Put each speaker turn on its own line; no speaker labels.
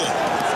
Wilson.